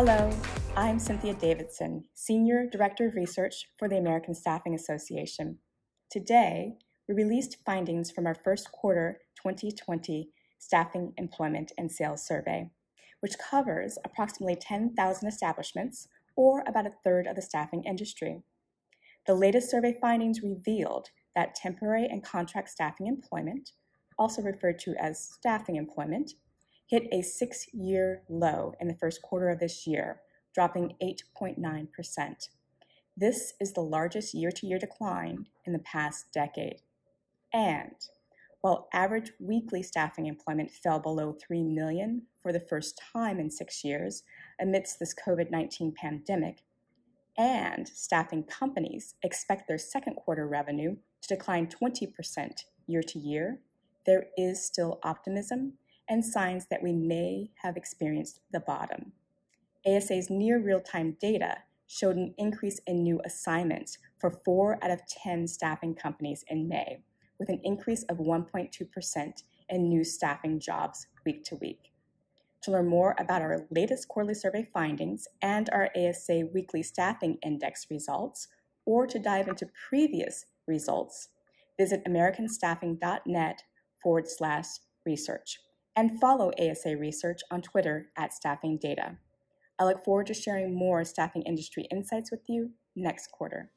Hello, I'm Cynthia Davidson, Senior Director of Research for the American Staffing Association. Today, we released findings from our first quarter 2020 Staffing, Employment, and Sales Survey, which covers approximately 10,000 establishments, or about a third of the staffing industry. The latest survey findings revealed that temporary and contract staffing employment, also referred to as staffing employment, hit a six year low in the first quarter of this year, dropping 8.9%. This is the largest year to year decline in the past decade. And while average weekly staffing employment fell below 3 million for the first time in six years amidst this COVID 19 pandemic, and staffing companies expect their second quarter revenue to decline 20% year to year, there is still optimism and signs that we may have experienced the bottom. ASA's near real time data showed an increase in new assignments for four out of 10 staffing companies in May, with an increase of 1.2% in new staffing jobs week to week. To learn more about our latest quarterly survey findings and our ASA weekly staffing index results, or to dive into previous results, visit americanstaffing.net forward slash research and follow ASA Research on Twitter at Staffing Data. I look forward to sharing more staffing industry insights with you next quarter.